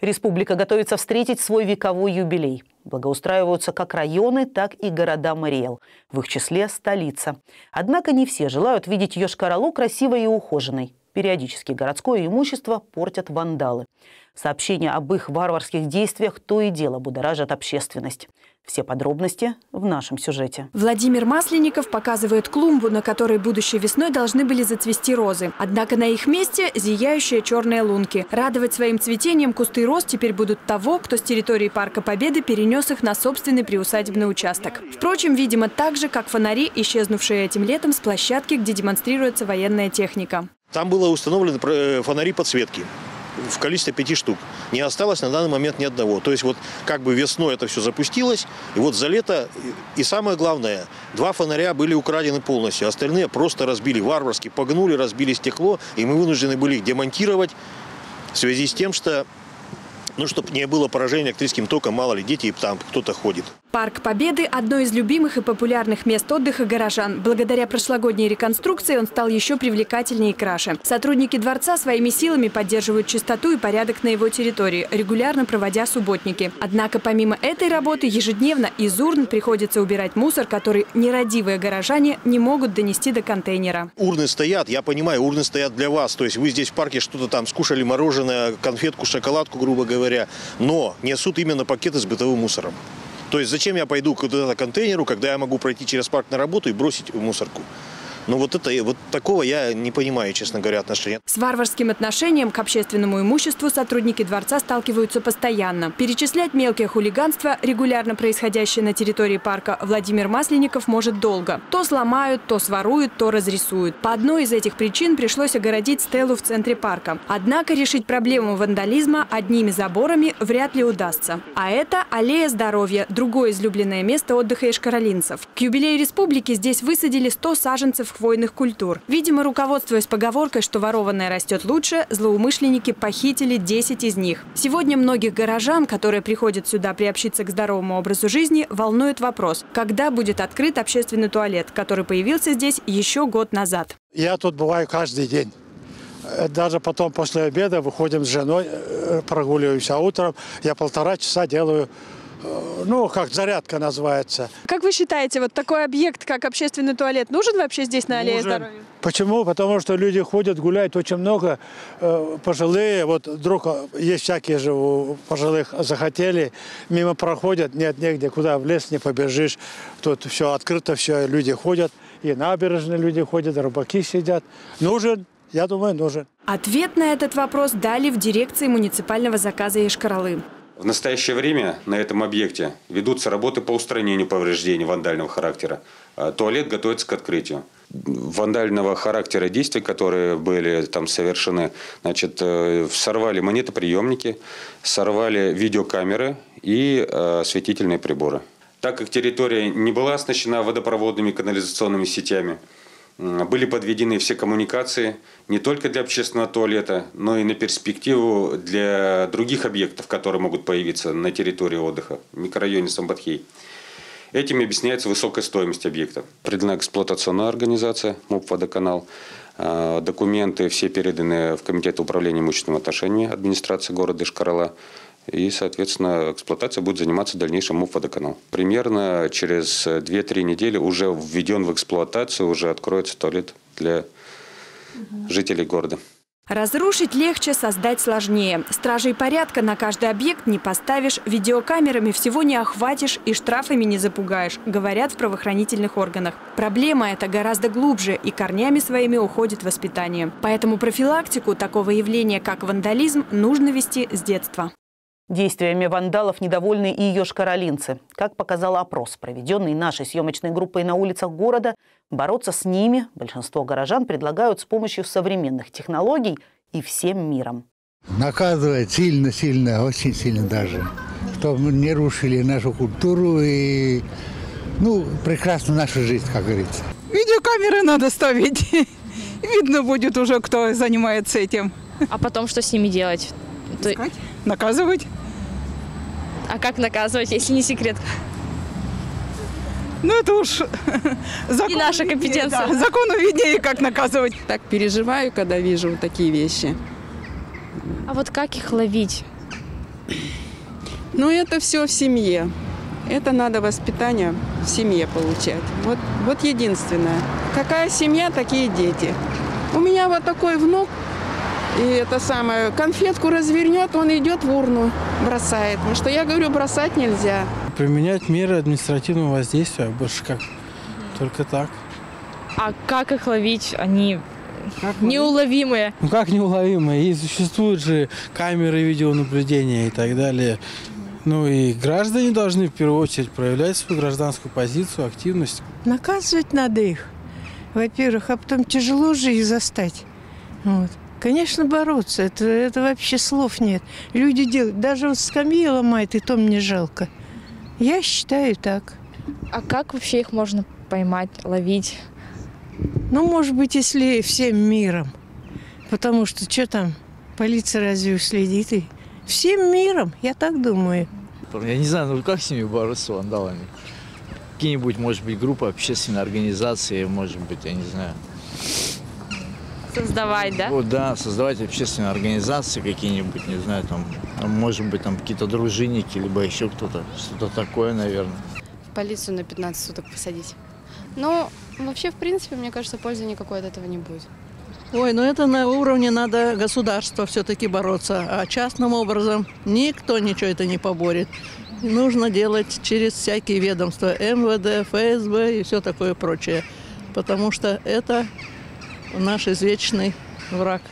Республика готовится встретить свой вековой юбилей. Благоустраиваются как районы, так и города Мариэл, в их числе столица. Однако не все желают видеть Йошкар-Олу красивой и ухоженной. Периодически городское имущество портят вандалы. Сообщения об их варварских действиях то и дело будоражат общественность. Все подробности в нашем сюжете. Владимир Масленников показывает клумбу, на которой будущей весной должны были зацвести розы. Однако на их месте зияющие черные лунки. Радовать своим цветением кусты роз теперь будут того, кто с территории Парка Победы перенес их на собственный приусадебный участок. Впрочем, видимо, так же, как фонари, исчезнувшие этим летом с площадки, где демонстрируется военная техника. Там было установлены э, фонари подсветки в количестве пяти штук. Не осталось на данный момент ни одного. То есть вот как бы весной это все запустилось, и вот за лето, и самое главное, два фонаря были украдены полностью, остальные просто разбили варварски, погнули, разбили стекло, и мы вынуждены были их демонтировать в связи с тем, что ну, чтобы не было поражения электрическим током, мало ли, дети там кто-то ходит. Парк Победы – одно из любимых и популярных мест отдыха горожан. Благодаря прошлогодней реконструкции он стал еще привлекательнее и краше. Сотрудники дворца своими силами поддерживают чистоту и порядок на его территории, регулярно проводя субботники. Однако помимо этой работы ежедневно из урн приходится убирать мусор, который нерадивые горожане не могут донести до контейнера. Урны стоят, я понимаю, урны стоят для вас. То есть вы здесь в парке что-то там скушали, мороженое, конфетку, шоколадку, грубо говоря, но несут именно пакеты с бытовым мусором. То есть зачем я пойду куда-то контейнеру, когда я могу пройти через парк на работу и бросить в мусорку? Но вот это вот такого я не понимаю, честно говоря, отношения. С варварским отношением к общественному имуществу сотрудники дворца сталкиваются постоянно. Перечислять мелкие хулиганства, регулярно происходящие на территории парка, Владимир Масленников может долго. То сломают, то своруют, то разрисуют. По одной из этих причин пришлось огородить стелу в центре парка. Однако решить проблему вандализма одними заборами вряд ли удастся. А это аллея здоровья, другое излюбленное место отдыха ишкаролинцев. К юбилею республики здесь высадили 100 саженцев хвойных культур. Видимо, руководствуясь поговоркой, что ворованное растет лучше, злоумышленники похитили 10 из них. Сегодня многих горожан, которые приходят сюда приобщиться к здоровому образу жизни, волнует вопрос, когда будет открыт общественный туалет, который появился здесь еще год назад. Я тут бываю каждый день. Даже потом после обеда выходим с женой, э, прогуливаемся утром. Я полтора часа делаю ну, как зарядка называется. Как вы считаете, вот такой объект, как общественный туалет, нужен вообще здесь на аллее нужен. здоровья? Почему? Потому что люди ходят, гуляют очень много, э, пожилые, вот вдруг э, есть всякие же у пожилых захотели, мимо проходят, нет негде, куда в лес не побежишь, тут все открыто, все, люди ходят, и набережные люди ходят, рыбаки сидят. Нужен, я думаю, нужен. Ответ на этот вопрос дали в дирекции муниципального заказа Ешкаралы. В настоящее время на этом объекте ведутся работы по устранению повреждений вандального характера. А туалет готовится к открытию. Вандального характера действий, которые были там совершены, значит, э, сорвали монетоприемники, сорвали видеокамеры и э, осветительные приборы. Так как территория не была оснащена водопроводными канализационными сетями, были подведены все коммуникации не только для общественного туалета, но и на перспективу для других объектов, которые могут появиться на территории отдыха в микрорайоне Самбатхей. Этим объясняется высокая стоимость объекта. Определена эксплуатационная организация МУП «Водоканал». А, документы все переданы в Комитет управления имущественными отношениями администрации города Ишкарала. И, соответственно, эксплуатация будет заниматься дальнейшим МУФ «Водоканал». Примерно через 2-3 недели уже введен в эксплуатацию, уже откроется туалет для жителей города. Разрушить легче, создать сложнее. Стражей порядка на каждый объект не поставишь, видеокамерами всего не охватишь и штрафами не запугаешь, говорят в правоохранительных органах. Проблема эта гораздо глубже и корнями своими уходит воспитание. Поэтому профилактику такого явления, как вандализм, нужно вести с детства. Действиями вандалов недовольны и йошкаролинцы. Как показал опрос, проведенный нашей съемочной группой на улицах города, бороться с ними большинство горожан предлагают с помощью современных технологий и всем миром. Наказывать сильно-сильно, очень сильно даже, чтобы не рушили нашу культуру и ну, прекрасную нашу жизнь, как говорится. Видеокамеры надо ставить. Видно будет уже, кто занимается этим. А потом что с ними делать? Искать? Наказывать. А как наказывать, если не секрет? Ну, это уж закон не наша компетенция. Да, закону виднее, как наказывать. Так переживаю, когда вижу такие вещи. А вот как их ловить? Ну, это все в семье. Это надо воспитание в семье получать. Вот, вот единственное. Какая семья, такие дети. У меня вот такой внук, и это самое, конфетку развернет, он идет в урну, бросает. Потому что я говорю, бросать нельзя. Применять меры административного воздействия, больше как. Только так. А как их ловить? Они неуловимые. Ну как неуловимые? И существуют же камеры видеонаблюдения и так далее. Ну и граждане должны в первую очередь проявлять свою гражданскую позицию, активность. Наказывать надо их, во-первых, а потом тяжело же их застать. Вот. Конечно, бороться, это, это вообще слов нет. Люди делают, даже вот скамьи ломают, и то мне жалко. Я считаю так. А как вообще их можно поймать, ловить? Ну, может быть, если всем миром. Потому что что там, полиция разве уследит? И всем миром, я так думаю. Я не знаю, ну как с ними бороться, с вандалами? Какие-нибудь, может быть, группы, общественные организации, может быть, я не знаю. Создавать, да? Вот, да, создавать общественные организации какие-нибудь, не знаю, там, может быть, там какие-то дружинники, либо еще кто-то, что-то такое, наверное. Полицию на 15 суток посадить. Но вообще, в принципе, мне кажется, пользы никакой от этого не будет. Ой, ну это на уровне надо государства все-таки бороться, а частным образом никто ничего это не поборет. Нужно делать через всякие ведомства, МВД, ФСБ и все такое прочее, потому что это наш извечный враг.